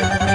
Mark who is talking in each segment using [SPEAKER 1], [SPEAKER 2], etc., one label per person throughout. [SPEAKER 1] Thank you.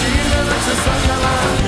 [SPEAKER 1] She never just